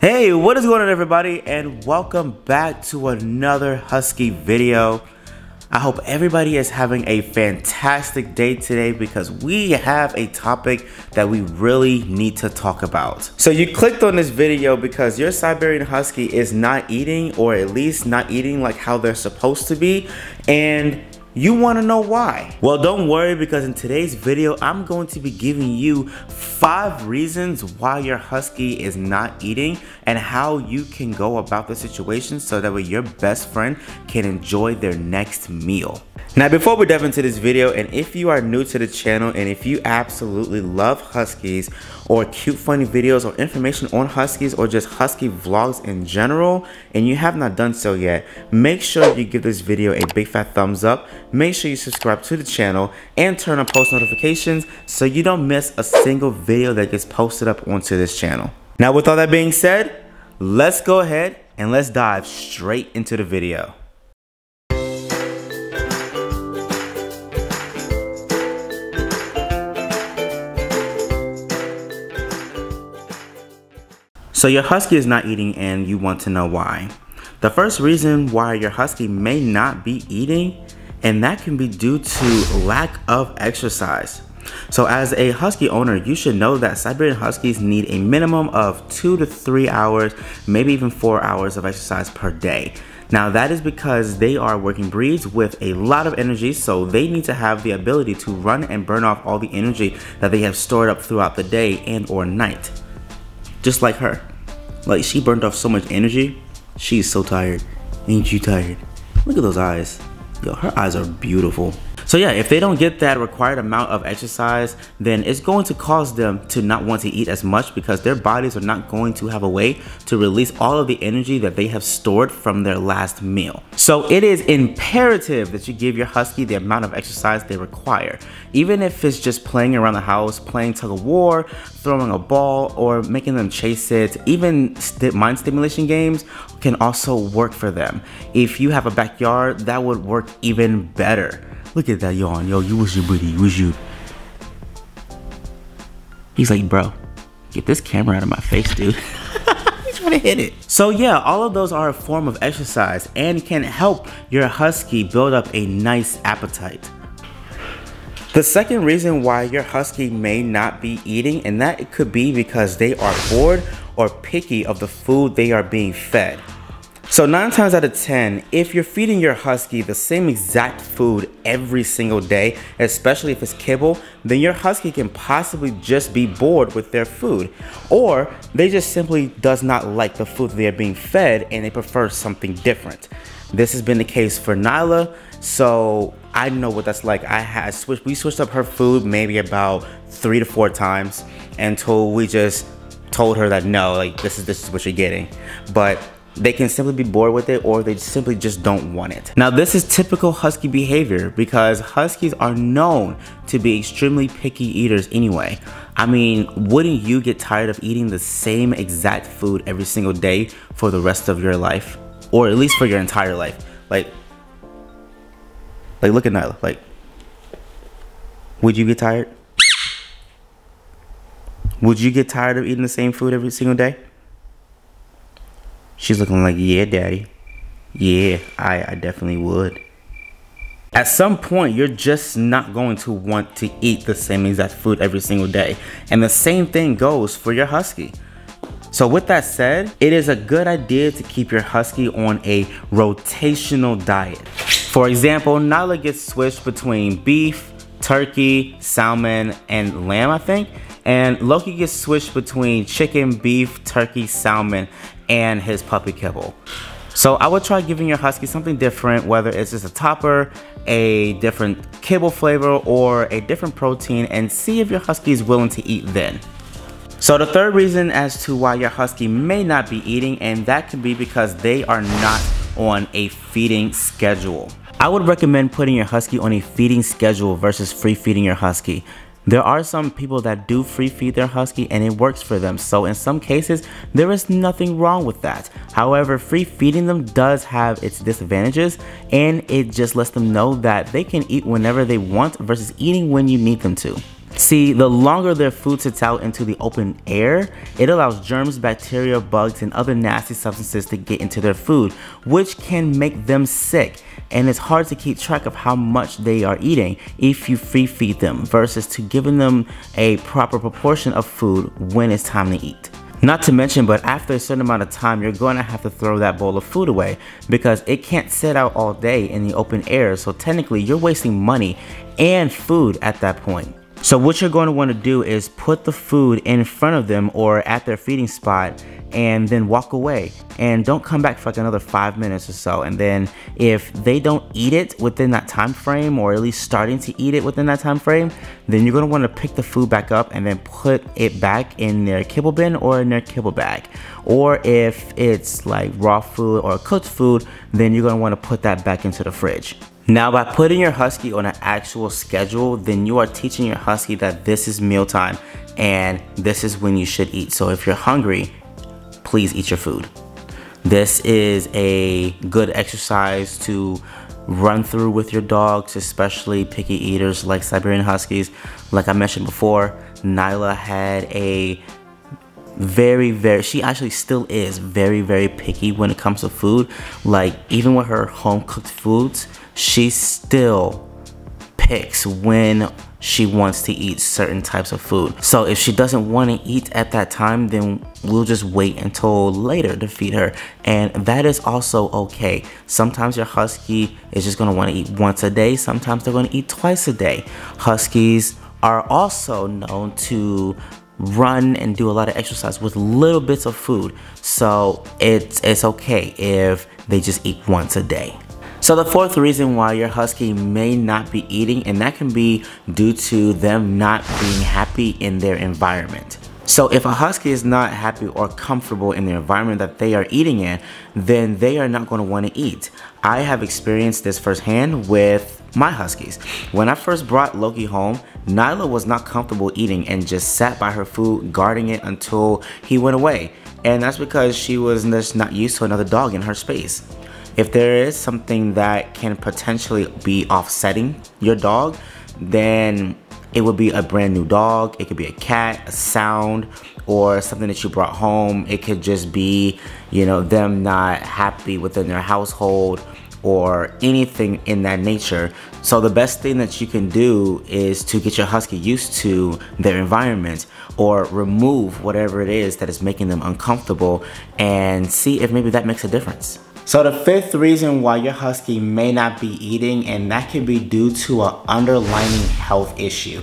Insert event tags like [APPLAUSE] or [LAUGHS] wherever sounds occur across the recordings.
Hey, what is going on everybody and welcome back to another Husky video. I hope everybody is having a fantastic day today because we have a topic that we really need to talk about. So you clicked on this video because your Siberian Husky is not eating or at least not eating like how they're supposed to be and you wanna know why? Well, don't worry because in today's video, I'm going to be giving you five reasons why your Husky is not eating and how you can go about the situation so that way your best friend can enjoy their next meal. Now before we dive into this video and if you are new to the channel and if you absolutely love Huskies or cute funny videos or information on Huskies or just Husky vlogs in general and you have not done so yet, make sure you give this video a big fat thumbs up, make sure you subscribe to the channel and turn on post notifications so you don't miss a single video that gets posted up onto this channel. Now with all that being said, let's go ahead and let's dive straight into the video. So your husky is not eating and you want to know why. The first reason why your husky may not be eating and that can be due to lack of exercise. So as a husky owner, you should know that Siberian Huskies need a minimum of two to three hours, maybe even four hours of exercise per day. Now that is because they are working breeds with a lot of energy, so they need to have the ability to run and burn off all the energy that they have stored up throughout the day and or night. Just like her. Like she burned off so much energy. She's so tired. Ain't you tired? Look at those eyes. Yo, her eyes are beautiful. So yeah, if they don't get that required amount of exercise, then it's going to cause them to not want to eat as much because their bodies are not going to have a way to release all of the energy that they have stored from their last meal. So it is imperative that you give your husky the amount of exercise they require. Even if it's just playing around the house, playing tug of war, throwing a ball, or making them chase it, even st mind stimulation games can also work for them. If you have a backyard, that would work even better. Look at that yawn. Yo, you was your booty. You was you. He's like, bro, get this camera out of my face, dude. [LAUGHS] He's trying to hit it. So yeah, all of those are a form of exercise and can help your husky build up a nice appetite. The second reason why your husky may not be eating, and that it could be because they are bored or picky of the food they are being fed. So nine times out of 10, if you're feeding your husky the same exact food every single day, especially if it's kibble, then your husky can possibly just be bored with their food. Or they just simply does not like the food they're being fed and they prefer something different. This has been the case for Nylah, so I know what that's like. I had switched, we switched up her food maybe about three to four times until we just told her that no, like this is this is what you're getting. But they can simply be bored with it or they simply just don't want it. Now this is typical husky behavior because huskies are known to be extremely picky eaters anyway. I mean, wouldn't you get tired of eating the same exact food every single day for the rest of your life? Or at least for your entire life? Like, like look at Nylah, like, would you get tired? Would you get tired of eating the same food every single day? She's looking like, yeah, daddy. Yeah, I, I definitely would. At some point, you're just not going to want to eat the same exact food every single day. And the same thing goes for your husky. So with that said, it is a good idea to keep your husky on a rotational diet. For example, Nylah gets switched between beef, turkey, salmon, and lamb, I think. And Loki gets switched between chicken, beef, turkey, salmon, and his puppy kibble. So I would try giving your husky something different, whether it's just a topper, a different kibble flavor, or a different protein, and see if your husky is willing to eat then. So the third reason as to why your husky may not be eating, and that could be because they are not on a feeding schedule. I would recommend putting your husky on a feeding schedule versus free feeding your husky. There are some people that do free feed their husky and it works for them. So in some cases, there is nothing wrong with that. However, free feeding them does have its disadvantages and it just lets them know that they can eat whenever they want versus eating when you need them to. See, the longer their food sits out into the open air, it allows germs, bacteria, bugs, and other nasty substances to get into their food, which can make them sick. And it's hard to keep track of how much they are eating if you free feed them versus to giving them a proper proportion of food when it's time to eat. Not to mention, but after a certain amount of time, you're going to have to throw that bowl of food away because it can't sit out all day in the open air. So technically, you're wasting money and food at that point. So what you're going to want to do is put the food in front of them or at their feeding spot and then walk away. And don't come back for like another five minutes or so. And then if they don't eat it within that time frame or at least starting to eat it within that time frame then you're going to want to pick the food back up and then put it back in their kibble bin or in their kibble bag. Or if it's like raw food or cooked food then you're going to want to put that back into the fridge now by putting your husky on an actual schedule, then you are teaching your husky that this is mealtime and this is when you should eat. So if you're hungry, please eat your food. This is a good exercise to run through with your dogs, especially picky eaters like Siberian Huskies. Like I mentioned before, Nylah had a very very she actually still is very very picky when it comes to food like even with her home cooked foods she still picks when she wants to eat certain types of food. So if she doesn't want to eat at that time, then we'll just wait until later to feed her. And that is also okay. Sometimes your husky is just going to want to eat once a day. Sometimes they're going to eat twice a day. Huskies are also known to run and do a lot of exercise with little bits of food. So it's, it's okay if they just eat once a day. So the fourth reason why your husky may not be eating and that can be due to them not being happy in their environment. So if a husky is not happy or comfortable in the environment that they are eating in, then they are not going to want to eat. I have experienced this firsthand with my huskies. When I first brought Loki home, Nylah was not comfortable eating and just sat by her food guarding it until he went away. And that's because she was just not used to another dog in her space. If there is something that can potentially be offsetting your dog, then it would be a brand new dog. It could be a cat, a sound, or something that you brought home. It could just be, you know, them not happy within their household or anything in that nature. So the best thing that you can do is to get your husky used to their environment or remove whatever it is that is making them uncomfortable and see if maybe that makes a difference. So the fifth reason why your husky may not be eating and that can be due to an underlying health issue.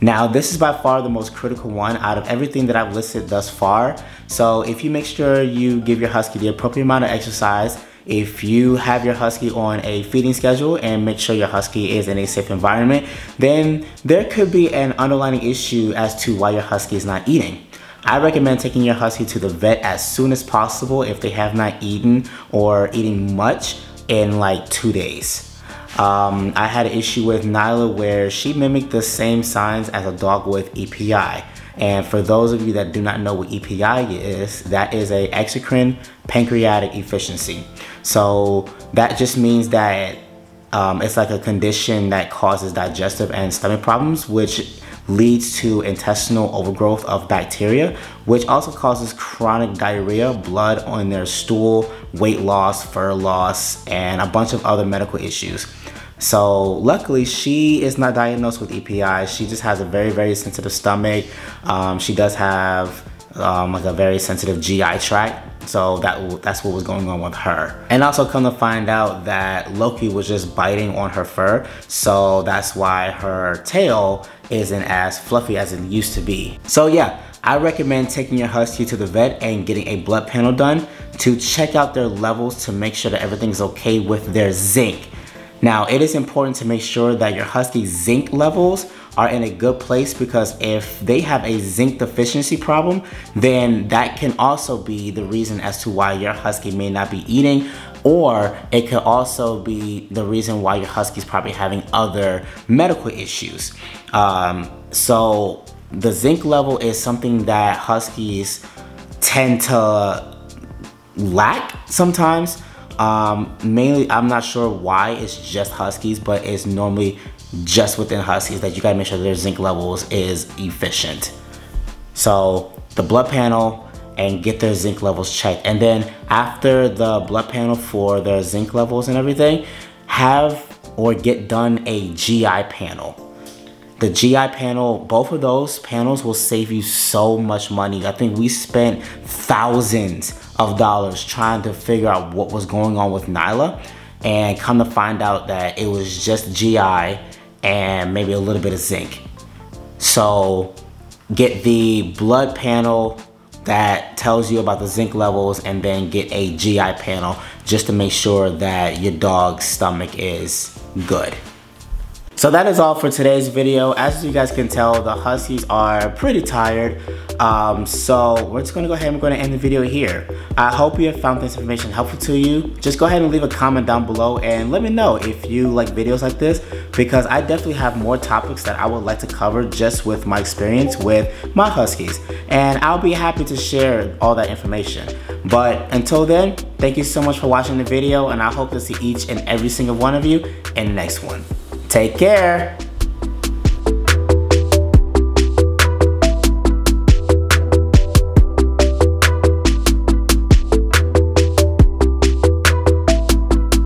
Now this is by far the most critical one out of everything that I've listed thus far. So if you make sure you give your husky the appropriate amount of exercise, if you have your husky on a feeding schedule and make sure your husky is in a safe environment, then there could be an underlying issue as to why your husky is not eating. I recommend taking your husky to the vet as soon as possible if they have not eaten or eating much in like two days. Um, I had an issue with Nylah where she mimicked the same signs as a dog with EPI. And for those of you that do not know what EPI is, that is a exocrine pancreatic efficiency. So that just means that um, it's like a condition that causes digestive and stomach problems, which leads to intestinal overgrowth of bacteria, which also causes chronic diarrhea, blood on their stool, weight loss, fur loss, and a bunch of other medical issues. So luckily she is not diagnosed with EPI. She just has a very, very sensitive stomach. Um, she does have um, like a very sensitive GI tract. So that that's what was going on with her. And also come to find out that Loki was just biting on her fur. So that's why her tail isn't as fluffy as it used to be. So yeah, I recommend taking your husky to the vet and getting a blood panel done to check out their levels to make sure that everything's okay with their zinc. Now, it is important to make sure that your husky's zinc levels are in a good place because if they have a zinc deficiency problem, then that can also be the reason as to why your husky may not be eating or it could also be the reason why your husky is probably having other medical issues. Um, so the zinc level is something that huskies tend to lack sometimes. Um, mainly, I'm not sure why it's just huskies, but it's normally just within Huskies that you gotta make sure their zinc levels is efficient. So the blood panel and get their zinc levels checked. And then after the blood panel for their zinc levels and everything, have or get done a GI panel. The GI panel, both of those panels will save you so much money. I think we spent thousands of dollars trying to figure out what was going on with Nylah and come to find out that it was just GI and maybe a little bit of zinc. So get the blood panel that tells you about the zinc levels and then get a GI panel just to make sure that your dog's stomach is good. So that is all for today's video. As you guys can tell, the Huskies are pretty tired. Um, so we're just gonna go ahead and we're gonna end the video here. I hope you have found this information helpful to you. Just go ahead and leave a comment down below and let me know if you like videos like this because I definitely have more topics that I would like to cover just with my experience with my Huskies. And I'll be happy to share all that information. But until then, thank you so much for watching the video and I hope to see each and every single one of you in the next one. Take care.